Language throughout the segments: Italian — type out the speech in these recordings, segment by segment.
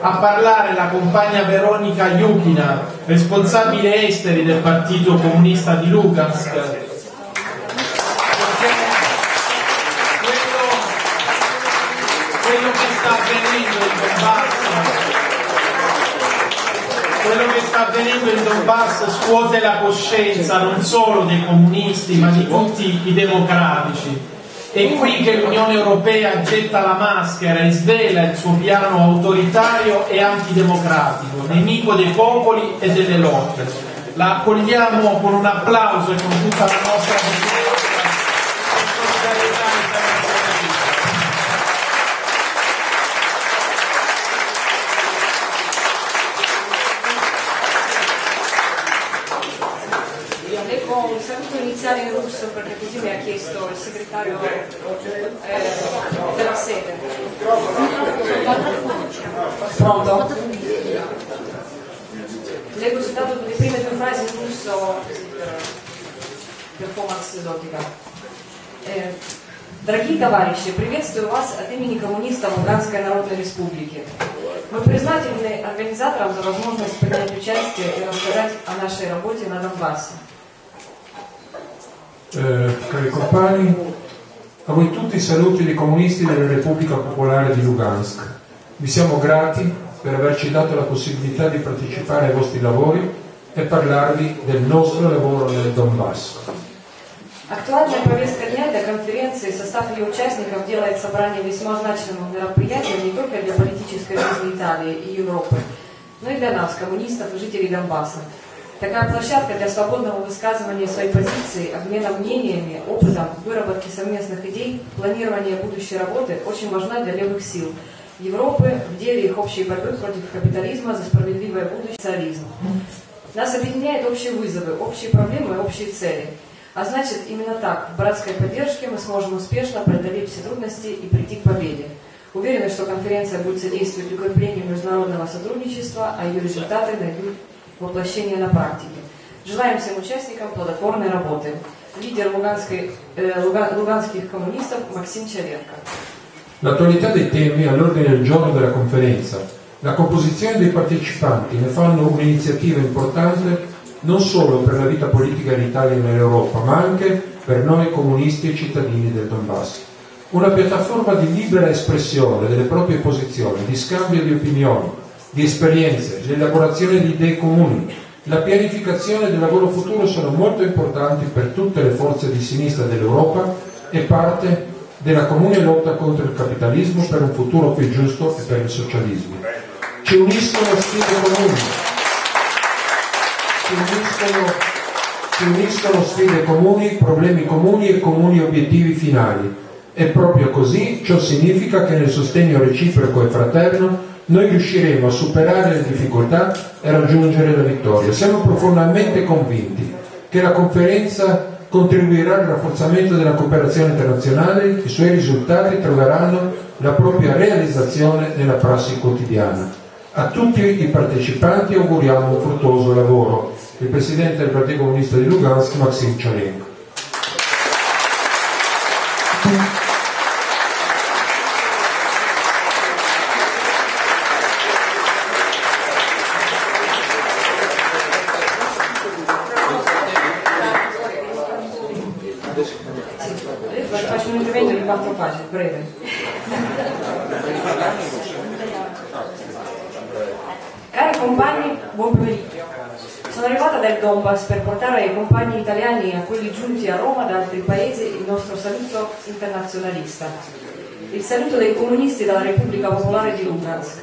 a parlare la compagna Veronica Yukina, responsabile esteri del Partito Comunista di Lugansk. Quello, quello che sta avvenendo in Donbass quello che sta avvenendo in Donbass scuote la coscienza non solo dei comunisti ma di tutti i democratici è qui che l'Unione Europea getta la maschera e svela il suo piano autoritario e antidemocratico, nemico dei popoli e delle lotte. La accogliamo con un applauso e con tutta la nostra vicinanza e solidarietà internazionalista. Leggo un saluto iniziale in russo perché così mi ha chiesto il segretario eh, della sede. Pronto? Leggo soltanto le prime due frasi in russo per Помакс Зотика. Э, Дорогие товарищи, приветствую вас от имени коммунистов Луганской Народной Республики. Мы признательны организаторам за возможность принять участие и рассказать о нашей работе на Донбассе. Eh, cari compagni, a voi tutti i saluti dei comunisti della Repubblica Popolare di Lugansk. Vi siamo grati per averci dato la possibilità di partecipare ai vostri lavori e parlarvi del nostro lavoro nel Donbass. Актуальная повестка дня для конференции, состав ее участников делает собрание весьма значимым мероприятием не только для политической жизни Италии и Европы, но и для нас, коммунистов и жителей Донбасса. Такая площадка для свободного высказывания своей позиции, обмена мнениями, опытом, выработки совместных идей, планирования будущей работы очень важна для левых сил Европы в деле их общей борьбы против капитализма за справедливое будущее социализма. Нас объединяют общие вызовы, общие проблемы и общие цели. А значит, именно так, в братской поддержке мы сможем успешно преодолеть все трудности и прийти к победе. Уверены, что конференция будет содействовать укреплению международного сотрудничества, а ее результаты найдут воплощение на практике. Желаем всем участникам плодотворной работы. Лидер луганской, э, луга- луганских коммунистов Максим Чаверко. L'attualità dei temi all'ordine del giorno della conferenza, la composizione dei partecipanti ne fanno un'iniziativa importante non solo per la vita politica in Italia e nell'Europa, ma anche per noi comunisti e cittadini del Donbass. Una piattaforma di libera espressione delle proprie posizioni, di scambio di opinioni, di esperienze, di elaborazione di idee comuni, la pianificazione del lavoro futuro sono molto importanti per tutte le forze di sinistra dell'Europa e parte della comune lotta contro il capitalismo per un futuro più giusto e per il socialismo. Ci uniscono sfide comuni, ci uniscono, ci uniscono sfide comuni, problemi comuni e comuni obiettivi finali. E proprio così ciò significa che nel sostegno reciproco e fraterno noi riusciremo a superare le difficoltà e raggiungere la vittoria. Siamo profondamente convinti che la conferenza contribuirà al rafforzamento della cooperazione internazionale, i suoi risultati troveranno la propria realizzazione nella prassi quotidiana. A tutti i partecipanti auguriamo un fruttuoso lavoro. Il Presidente del Partito Comunista di Lugansk, Maxim Chalenko. Adesso faccio un intervento di quattro pagine, breve. Cari compagni, buon pomeriggio. Sono arrivata dal Donbass per portare ai compagni italiani e a quelli giunti a Roma da altri paesi il nostro saluto internazionalista. Il saluto dei comunisti dalla Repubblica Popolare di Lugansk.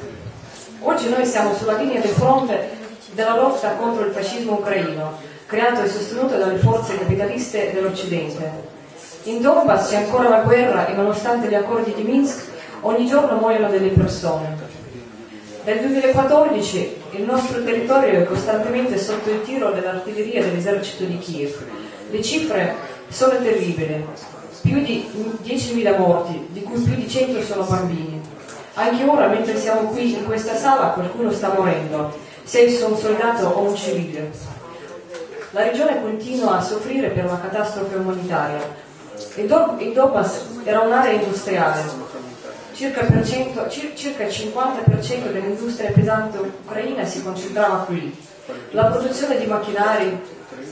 Oggi noi siamo sulla linea del fronte della lotta contro il fascismo ucraino, creato e sostenuto dalle forze capitaliste dell'Occidente. In Donbass c'è ancora la guerra e nonostante gli accordi di Minsk ogni giorno muoiono delle persone. Dal 2014 il nostro territorio è costantemente sotto il tiro dell'artiglieria dell'esercito di Kiev. Le cifre sono terribili, più di 10.000 morti, di cui più di 100 sono bambini. Anche ora, mentre siamo qui in questa sala, qualcuno sta morendo, sia esso un soldato o un civile. La regione continua a soffrire per una catastrofe umanitaria. Il, Do- il Donbass era un'area industriale. circa il, percento, circa il 50% dell'industria pesante ucraina si concentrava qui. La produzione di macchinari,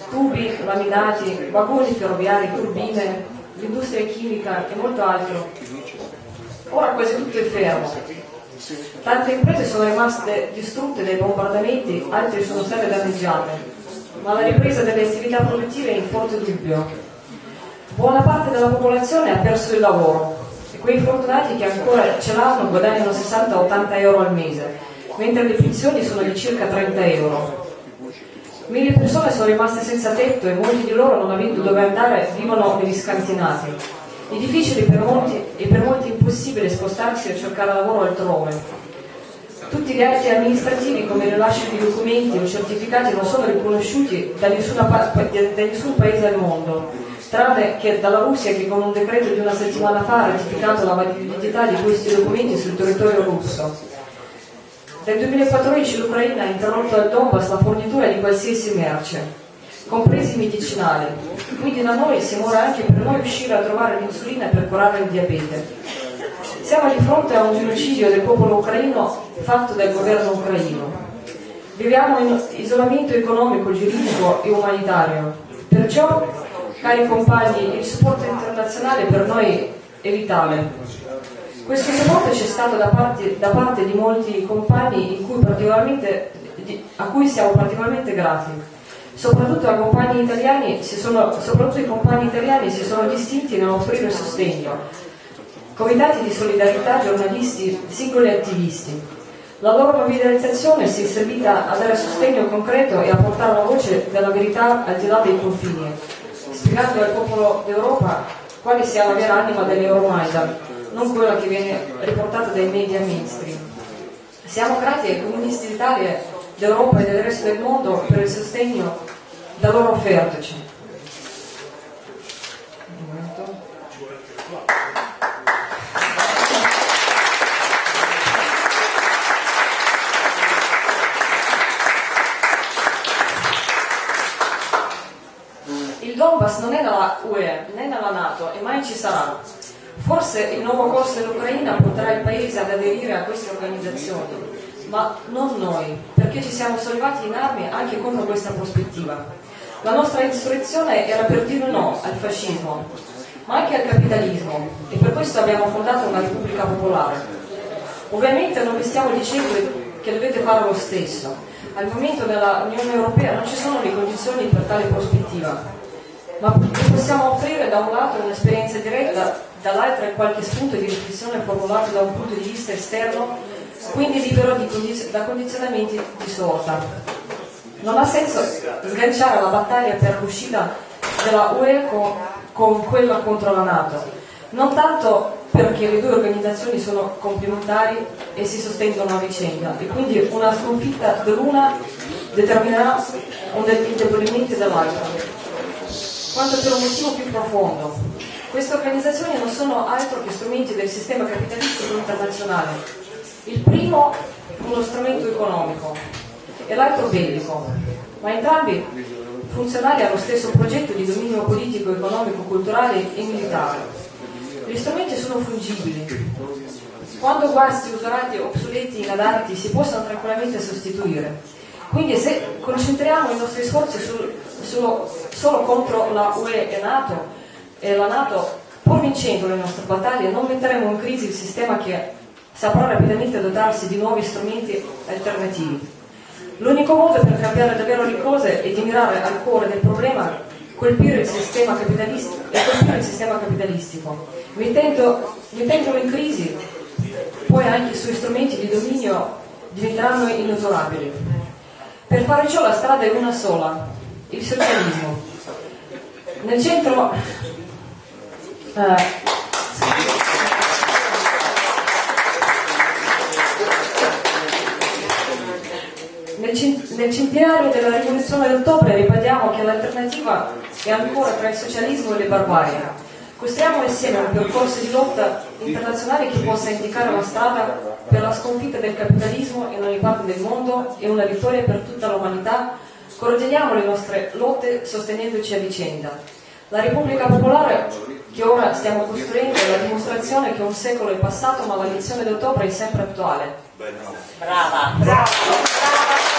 tubi, laminati, vagoni ferroviari, turbine, l'industria chimica e molto altro. Ora quasi tutto è fermo. Tante imprese sono rimaste distrutte dai bombardamenti, altre sono state danneggiate, ma la ripresa delle attività produttive è in forte dubbio. Buona parte della popolazione ha perso il lavoro e quei fortunati che ancora ce l'hanno guadagnano 60-80 euro al mese, mentre le pensioni sono di circa 30 euro. Mille persone sono rimaste senza tetto e molti di loro, non avendo dove andare, vivono negli scantinati. È difficile per molti e per molti impossibile spostarsi e cercare lavoro altrove. Tutti gli atti amministrativi come il rilascio di documenti o certificati non sono riconosciuti da, pa- da nessun paese al mondo, tranne che dalla Russia che con un decreto di una settimana fa ha ratificato la validità di questi documenti sul territorio russo. Nel 2014 l'Ucraina ha interrotto al Donbass la fornitura di qualsiasi merce, compresi i medicinali, quindi da noi si muore anche per noi riuscire a trovare l'insulina per curare il diabete. Siamo di fronte a un genocidio del popolo ucraino fatto dal governo ucraino. Viviamo in isolamento economico, giuridico e umanitario. Perciò, cari compagni, il supporto internazionale per noi è vitale. Questo supporto c'è stato da parte, da parte di molti compagni cui a cui siamo particolarmente grati. Soprattutto, sono, soprattutto, i compagni italiani si sono distinti nell'offrire sostegno. Comitati di solidarietà, giornalisti, singoli attivisti. La loro mobilitazione si è servita a dare sostegno concreto e a portare la voce della verità al di là dei confini, spiegando al popolo d'Europa quale sia la vera anima dell'Euromaidan non quella che viene riportata dai media mainstream. Siamo grati ai comunisti d'Italia, d'Europa e del resto del mondo per il sostegno da loro offertoci. Il Donbass non è nella UE né nella Nato e mai ci sarà. Forse il nuovo corso dell'Ucraina porterà il Paese ad aderire a queste organizzazioni, ma non noi, perché ci siamo sollevati in armi anche contro questa prospettiva. La nostra insurrezione era per dire no al fascismo, ma anche al capitalismo, e per questo abbiamo fondato una Repubblica Popolare. Ovviamente non vi stiamo dicendo che dovete fare lo stesso. Al momento nella Unione Europea non ci sono le condizioni per tale prospettiva, ma possiamo offrire da un lato un'esperienza diretta dall'altra qualche spunto di riflessione formulato da un punto di vista esterno, quindi libero condiz- da condizionamenti di sorta. Non ha senso sganciare la battaglia per l'uscita della UE con, con quella contro la Nato, non tanto perché le due organizzazioni sono complementari e si sostengono a vicenda e quindi una sconfitta dell'una determinerà un indebolimento dell'altra, quanto per un motivo più profondo queste organizzazioni non sono altro che strumenti del sistema capitalistico internazionale. Il primo uno strumento economico e l'altro bellico, ma entrambi funzionali allo stesso progetto di dominio politico, economico, culturale e militare. Gli strumenti sono fungibili. Quando guasti, usurati, obsoleti, inadatti si possono tranquillamente sostituire. Quindi se concentriamo i nostri sforzi sul, solo, solo contro la UE e NATO, e la Nato, pur vincendo le nostre battaglie, non metteremo in crisi il sistema che saprà rapidamente dotarsi di nuovi strumenti alternativi. L'unico modo per cambiare davvero le cose è di mirare al cuore del problema, colpire il sistema, capitalistico, e colpire il sistema capitalistico, mettendo, mettendolo in crisi, poi anche i suoi strumenti di dominio diventeranno inesorabili. Per fare ciò la strada è una sola, il socialismo. Nel centro eh, nel, centenario della rivoluzione d'ottobre ribadiamo che l'alternativa è ancora tra il socialismo e le barbarie. Costruiamo insieme un percorso di lotta internazionale che possa indicare la strada per la sconfitta del capitalismo in ogni parte del mondo e una vittoria per tutta l'umanità. Coordiniamo le nostre lotte sostenendoci a vicenda. La Repubblica Popolare che ora stiamo costruendo è la dimostrazione che un secolo è passato ma la lezione d'ottobre è sempre attuale. Brava, brava.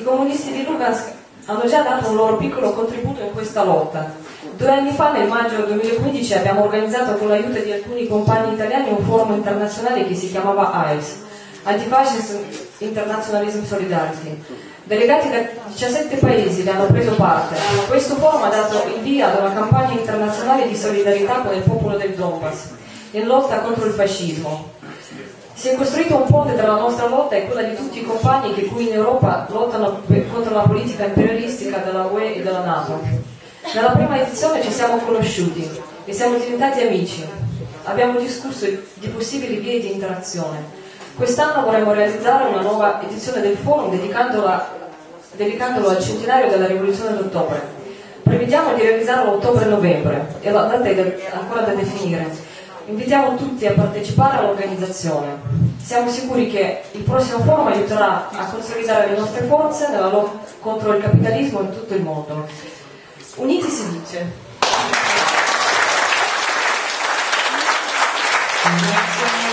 I comunisti di Lugansk hanno già dato un loro piccolo contributo in questa lotta. Due anni fa, nel maggio 2015, abbiamo organizzato con l'aiuto di alcuni compagni italiani un forum internazionale che si chiamava AIS, Antifascist Internationalism Solidarity. Delegati da 17 paesi ne hanno preso parte. Questo forum ha dato il via ad una campagna internazionale di solidarietà con il popolo del Donbass, in lotta contro il fascismo. Si è costruito un ponte tra la nostra lotta e quella di tutti i compagni che qui in Europa lottano contro la politica imperialistica della UE e della Nato. Nella prima edizione ci siamo conosciuti e siamo diventati amici. Abbiamo discusso di possibili vie di interazione. Quest'anno vorremmo realizzare una nuova edizione del forum dedicandolo al centenario della rivoluzione d'ottobre. Prevediamo di realizzarlo ottobre-novembre e la data è ancora da definire. Invitiamo tutti a partecipare all'organizzazione. Siamo sicuri che il prossimo forum aiuterà a consolidare le nostre forze nella lotta contro il capitalismo in tutto il mondo. Uniti si dice. Ringraziamo